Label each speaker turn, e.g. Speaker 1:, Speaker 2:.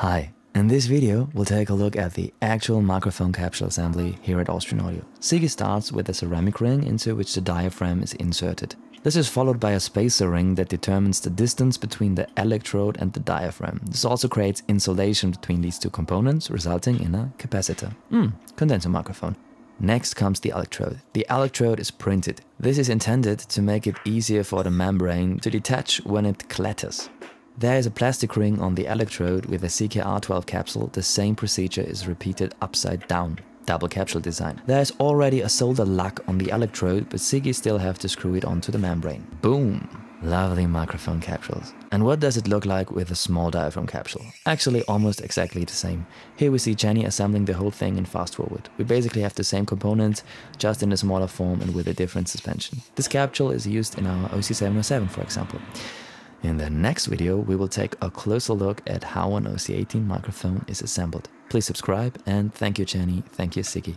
Speaker 1: Hi, in this video we'll take a look at the actual microphone capsule assembly here at Austrian Audio. Sigi starts with a ceramic ring into which the diaphragm is inserted. This is followed by a spacer ring that determines the distance between the electrode and the diaphragm. This also creates insulation between these two components, resulting in a capacitor. Hmm, condenser microphone. Next comes the electrode. The electrode is printed. This is intended to make it easier for the membrane to detach when it clatters. There is a plastic ring on the electrode with a CKR12 capsule. The same procedure is repeated upside down. Double capsule design. There is already a solder lock on the electrode, but Sigi still have to screw it onto the membrane. Boom! Lovely microphone capsules. And what does it look like with a small diaphragm capsule? Actually almost exactly the same. Here we see Jenny assembling the whole thing in fast forward. We basically have the same components, just in a smaller form and with a different suspension. This capsule is used in our OC707 for example. In the next video, we will take a closer look at how an OC18 microphone is assembled. Please subscribe and thank you Jenny, thank you Sigi.